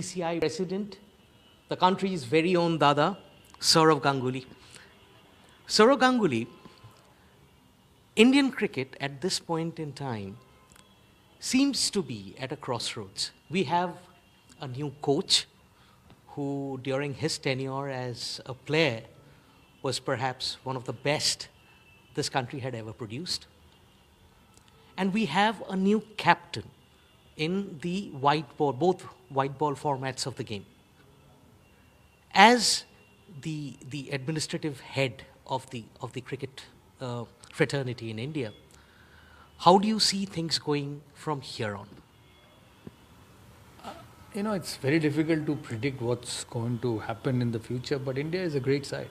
BCCI president, the country's very own Dada, Sourav Ganguly. Sourav Ganguly, Indian cricket at this point in time seems to be at a crossroads. We have a new coach who, during his tenure as a player, was perhaps one of the best this country had ever produced. And we have a new captain in the white ball, both white ball formats of the game. As the, the administrative head of the, of the cricket uh, fraternity in India, how do you see things going from here on? You know, it's very difficult to predict what's going to happen in the future, but India is a great side.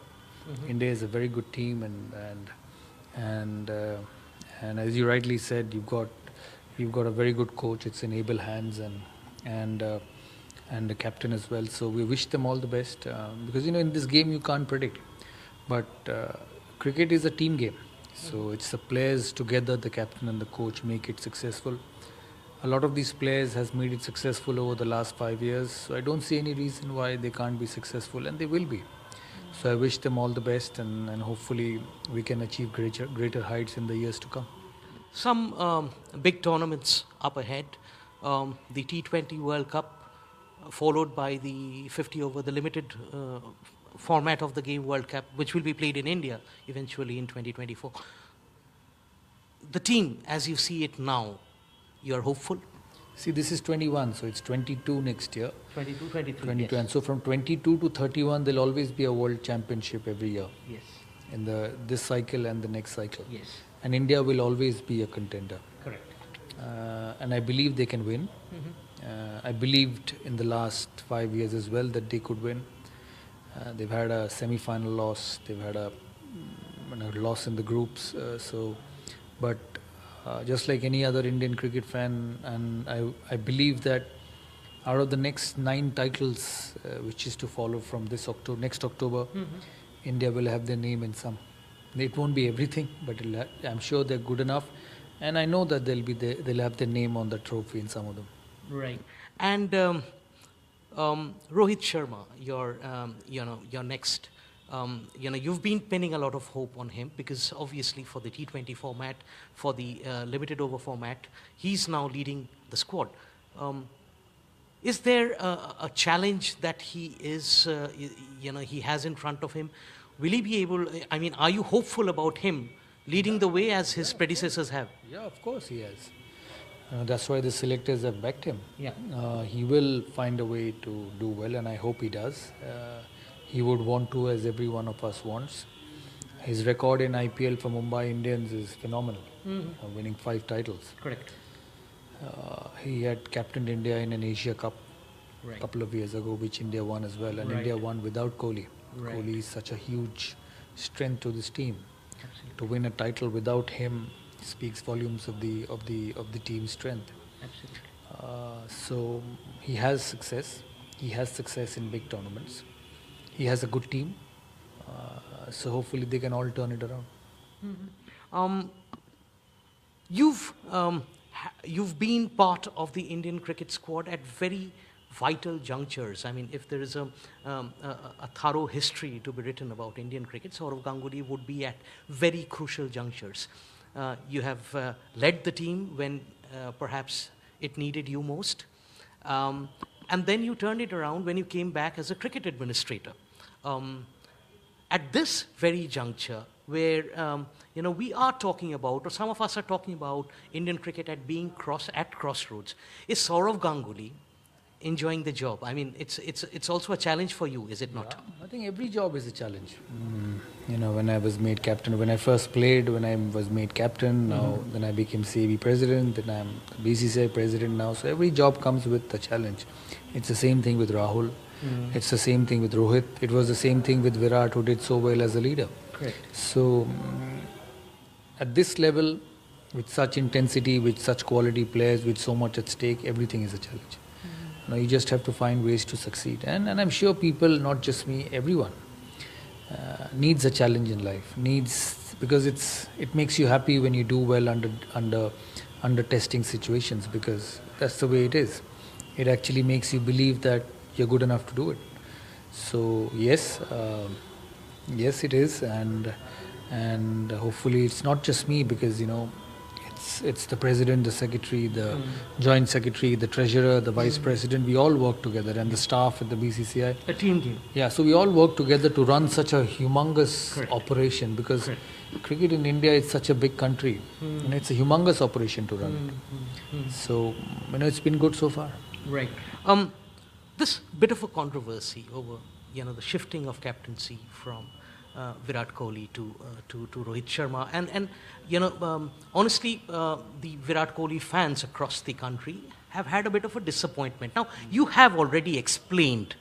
Mm-hmm. India is a very good team, and and and uh, and as you rightly said, you've got you've got a very good coach. It's in able hands, and and uh, and the captain as well. So we wish them all the best uh, because you know in this game you can't predict, but uh, cricket is a team game. So it's the players together, the captain and the coach, make it successful a lot of these players has made it successful over the last five years. So I don't see any reason why they can't be successful, and they will be. So I wish them all the best, and, and hopefully we can achieve greater greater heights in the years to come. Some um, big tournaments up ahead. Um, the T20 World Cup, followed by the 50 over the limited uh, format of the game World Cup, which will be played in India eventually in 2024. The team, as you see it now, you are hopeful? See, this is 21, so it's 22 next year. 22, 23. 22, yes. and so from 22 to 31, there'll always be a world championship every year. Yes. In the this cycle and the next cycle. Yes. And India will always be a contender. Correct. Uh, and I believe they can win. Mm-hmm. Uh, I believed in the last five years as well that they could win. Uh, they've had a semi-final loss. They've had a, mm, a loss in the groups. Uh, so, but uh, just like any other Indian cricket fan, and I, I believe that out of the next nine titles, uh, which is to follow from this October, next October, mm-hmm. India will have their name in some. It won't be everything, but I'm sure they're good enough, and I know that they'll be the, they'll have their name on the trophy in some of them. Right, and um, um, Rohit Sharma, your um, you know your next um, you know, you've been pinning a lot of hope on him because obviously for the T20 format, for the uh, limited over format, he's now leading the squad. Um, is there a, a, challenge that he is, uh, you, you, know, he has in front of him? Will he be able? I mean, are you hopeful about him leading yeah. the way as his yeah, predecessors have? Yeah, of course he has. Uh, that's why the selectors have backed him. Yeah. Uh, he will find a way to do well, and I hope he does. Uh, he would want to, as every one of us wants. His record in IPL for Mumbai Indians is phenomenal, mm-hmm. uh, winning five titles. Correct. Uh, he had captained India in an Asia Cup a right. couple of years ago, which India won as well, and right. India won without Kohli. Right. Kohli is such a huge strength to this team. Absolutely. To win a title without him speaks volumes of the of the of the team's strength. Absolutely. Uh, so he has success. He has success in big tournaments he has a good team. Uh, so hopefully they can all turn it around. Mm-hmm. Um, you've um, ha- you've been part of the Indian cricket squad at very vital junctures. I mean, if there is a, um, a, a, thorough history to be written about Indian cricket, Sourav Ganguly would be at very crucial junctures. Uh, you have uh, led the team when uh, perhaps it needed you most. Um, and then you turned it around when you came back as a cricket administrator um, at this very juncture, where um, you know we are talking about, or some of us are talking about Indian cricket at being cross at crossroads, is Sourav Ganguly enjoying the job? I mean, it's it's it's also a challenge for you, is it not? Yeah, I think every job is a challenge. Mm, you know, when I was made captain, when I first played, when I was made captain, now mm-hmm. then I became CAB president, then I'm BCCI president now. So every job comes with a challenge. It's the same thing with Rahul. Mm. It's the same thing with Rohit. It was the same thing with Virat, who did so well as a leader. Correct. So, um, at this level, with such intensity, with such quality players, with so much at stake, everything is a challenge. Mm. Now, you just have to find ways to succeed. And, and I'm sure people, not just me, everyone, uh, needs a challenge in life. Needs because it's it makes you happy when you do well under under under testing situations because that's the way it is. It actually makes you believe that you're good enough to do it. So yes, uh, yes, it is, and and hopefully it's not just me because you know it's it's the president, the secretary, the Mm. joint secretary, the treasurer, the vice president. We all work together, and the staff at the BCCI. A team game. Yeah, so we all work together to run such a humongous Correct. operation because Correct. cricket in India is such a big country, Mm. and it's a humongous operation to run. Mm, mm, mm. So you know, it's been good so far. Right. Um, this bit of a controversy over you know the shifting of captaincy from uh, Virat Kohli to uh, to to Rohit Sharma, and and you know um, honestly, uh, the Virat Kohli fans across the country have had a bit of a disappointment. Now you have already explained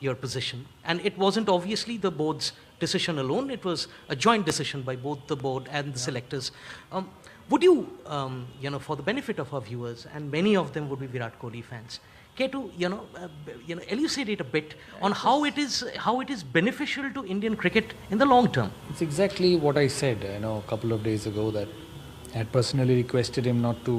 your position, and it wasn't obviously the board's decision alone. It was a joint decision by both the board and the selectors. Um, would you, um, you know, for the benefit of our viewers, and many of them would be Virat Kohli fans, care to, you know, uh, you know, elucidate a bit on how it is how it is beneficial to Indian cricket in the long term? It's exactly what I said, you know, a couple of days ago that I had personally requested him not to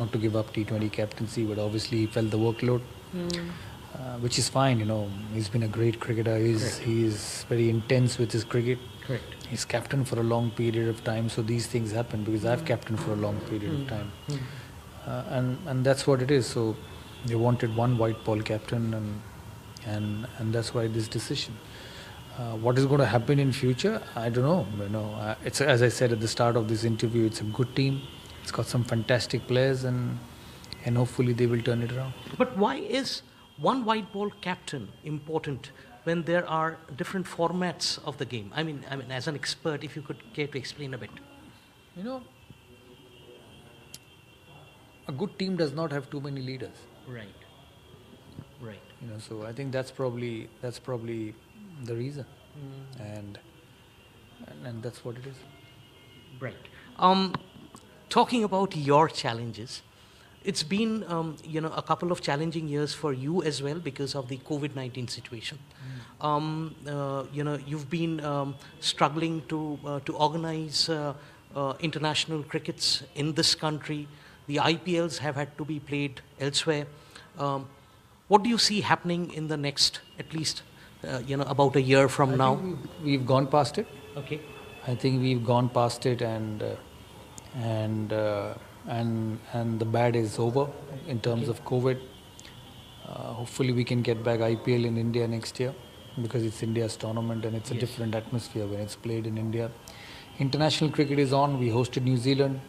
not to give up T20 captaincy, but obviously he felt the workload, uh, which is fine. You know, he's been a great cricketer. He's Correct. he's very intense with his cricket. Correct. He's captain for a long period of time, so these things happen because I've captained for a long period Mm. of time, uh, and and that's what it is. So they wanted one white ball captain, and and and that's why this decision. Uh, what is going to happen in future? I don't know. You know, uh, it's as I said at the start of this interview. It's a good team. It's got some fantastic players, and and hopefully they will turn it around. But why is one white ball captain important when there are different formats of the game? I mean, I mean, as an expert, if you could care to explain a bit. You know, a good team does not have too many leaders. Right. Right. You know, so I think that's probably that's probably the reason, and, and and that's what it is. Right. Um, talking about your challenges, it's been um, you know a couple of challenging years for you as well because of the COVID nineteen situation. Um, uh, you know you've been um, struggling to uh, to organize uh, uh, international crickets in this country. The IPLs have had to be played elsewhere. Um, what do you see happening in the next, at least, uh, you know, about a year from I now? we've, we've gone past it. Okay. I think we've gone past it, and uh, and uh, and and the bad is over in terms Okay. of COVID. Uh, hopefully, we can get back IPL in India next year because it's India's tournament and it's a Yes. different atmosphere when it's played in India. International cricket is on. We hosted New Zealand.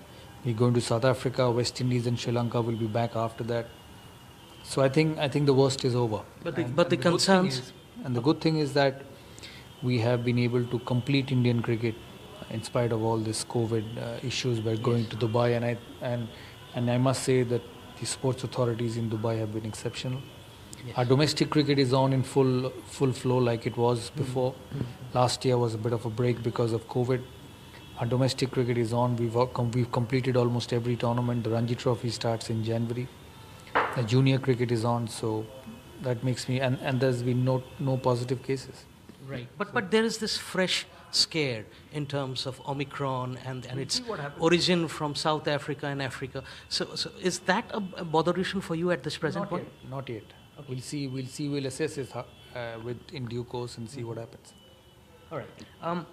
We're going to South Africa, West Indies, and Sri Lanka will be back after that. So I think I think the worst is over. But the- And- but and good thing concerns- is- and the good thing is that we have been able to complete Indian cricket in spite of all this COVID uh, issues. We're going to Dubai, and I and and I must say that the sports authorities in Dubai have been exceptional. Our domestic cricket is on in full full flow like it was before. Last year was a bit of a break because of COVID. Our domestic cricket is on. We've we've completed almost every tournament. The Ranji Trophy starts in January. The junior cricket is on, so that makes me and, and there's been no no positive cases. Right. But but there is this fresh scare in terms of Omicron and, and its origin from South Africa and Africa. So so is that a, a botheration for you at this present Not point? yet. Not yet. We'll see. We'll see. We'll assess it uh, with in due course and see what happens. All right. Um,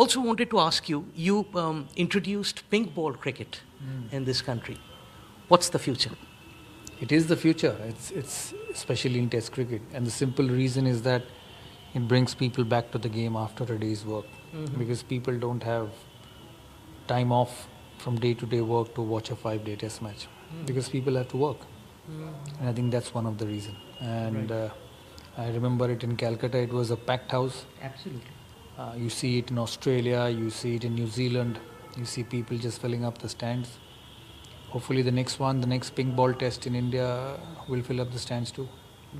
also wanted to ask you, you um, introduced pink ball cricket in this country. What's the future? It is the future. It's it's especially in Test cricket, and the simple reason is that it brings people back to the game after a day's work, because people don't have time off from day-to-day work to watch a five-day Test match, because people have to work, and I think that's one of the reason. And uh, I remember it in Calcutta. It was a packed house. Absolutely. Uh, you see it in Australia, you see it in New Zealand, you see people just filling up the stands. Hopefully, the next one, the next pink ball test in India, will fill up the stands too.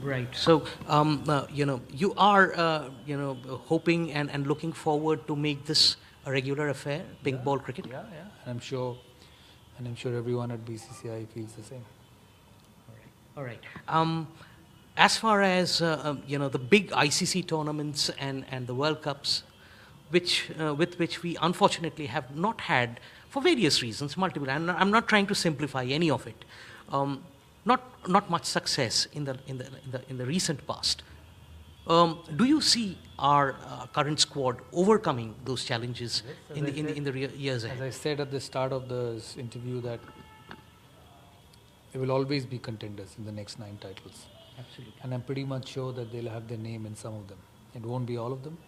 Right. So, um, uh, you know, you are, uh, you know, hoping and, and looking forward to make this a regular affair, pink ball cricket. Yeah, yeah. And I'm sure, and I'm sure everyone at BCCI feels the same. All right. Um, as far as uh, um, you know, the big ICC tournaments and, and the World Cups, which uh, with which we unfortunately have not had for various reasons, multiple. I'm not, I'm not trying to simplify any of it. Um, not, not much success in the, in the, in the, in the recent past. Um, do you see our uh, current squad overcoming those challenges Yes, in the, in, the, said- in the years As? I said at the start of this interview, that they will always be contenders in the next nine titles. Absolutely. And I'm pretty much sure that they'll have their name in some of them. It won't be all of them.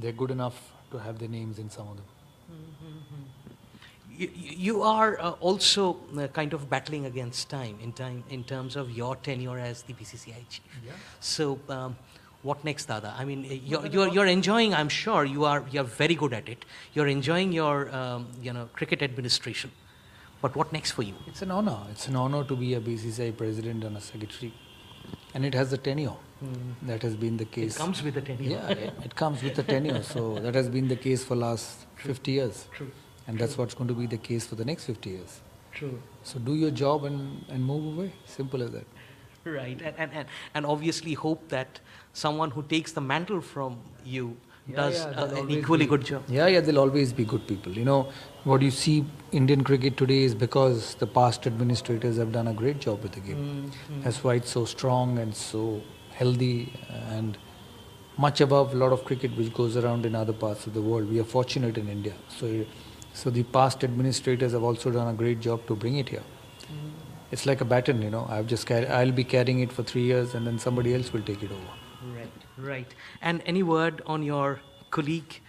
They're good enough to have their names in some of them. You, you are uh, also uh, kind of battling against time in time in terms of your tenure as the BCCI chief. Yeah. So, um, what next, Dada? I mean, uh, you're, you're, you're enjoying. I'm sure you are. You're very good at it. You're enjoying your, um, you know, cricket administration. But what next for you? It's an honor. It's an honor to be a BCCI president and a secretary. And it has a tenure. That has been the case. It comes with a tenure. Yeah, it, it comes with a tenure. So that has been the case for last 50 years. True. And that's what's going to be the case for the next 50 years. True. So do your job and, and move away. Simple as that. Right. And, and, and, and obviously hope that someone who takes the mantle from you Yeah, does yeah, uh, an equally be- good job. Yeah, yeah, there'll always be good people. You know, what you see Indian cricket today is because the past administrators have done a great job with the game. That's why it's so strong and so healthy and much above a lot of cricket which goes around in other parts of the world. We are fortunate in India. So, so the past administrators have also done a great job to bring it here. Mm. It's like a baton, you know. I've just carry, I'll be carrying it for three years, and then somebody else will take it over. Right, right. And any word on your colleague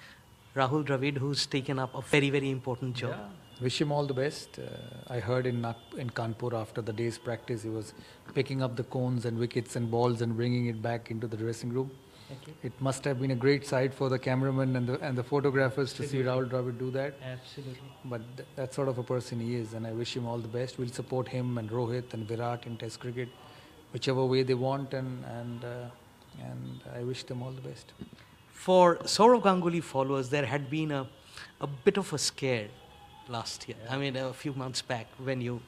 Rahul Dravid, who's taken up a very, very important job? Wish him all the best. Uh, I heard in in Kanpur after the day's practice, he was picking up the cones and wickets and balls and bringing it back into the dressing room. It must have been a great sight for the cameraman and the and the photographers to see Rahul Dravid do that. Absolutely. But th- that sort of a person he is, and I wish him all the best. We'll support him and Rohit and Virat in Test cricket, whichever way they want, and and uh, and I wish them all the best. For Sourav Ganguly followers, there had been a, a bit of a scare last year. I mean, a few months back when you,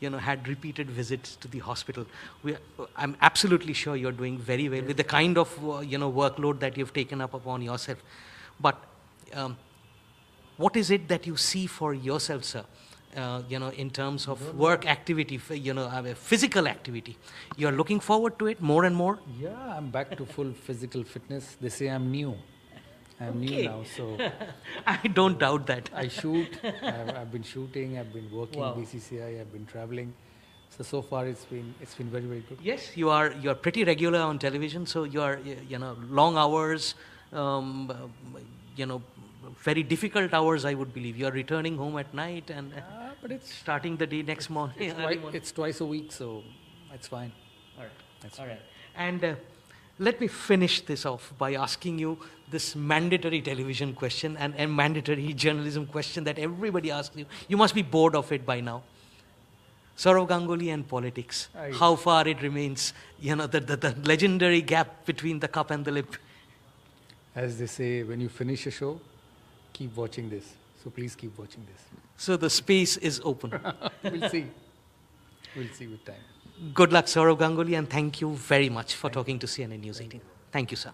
you know, had repeated visits to the hospital. We, I'm absolutely sure you're doing very well with the kind of, uh, you know, workload that you've taken up upon yourself. But um, what is it that you see for yourself, sir? Uh, you know, in terms of work activity, you know, uh, physical activity. You're looking forward to it more and more. Yeah, I'm back to full physical fitness. They say I'm new. I'm Okay. new now, so. I don't doubt that. I shoot. I've, I've been shooting. I've been working Wow. BCCI. I've been traveling. So so far it's been it's been very very good. Yes, you are. You are pretty regular on television, so you are. You know, long hours. Um, you know, very difficult hours. I would believe you are returning home at night and uh, but it's starting the day next morning. it's, twi- morning. it's twice a week, so it's fine. All right. That's All right. And uh, let me finish this off by asking you this mandatory television question and mandatory journalism question that everybody asks you. You must be bored of it by now. Sourav Ganguly and politics. I- How far it remains, you know, the, the, the legendary gap between the cup and the lip. As they say, when you finish a show, keep watching this. So please keep watching this. So the space is open. we'll see. We'll see with time. Good luck, Sourav Ganguly, and thank you very much for talking to CNN News 18. Thank you, sir.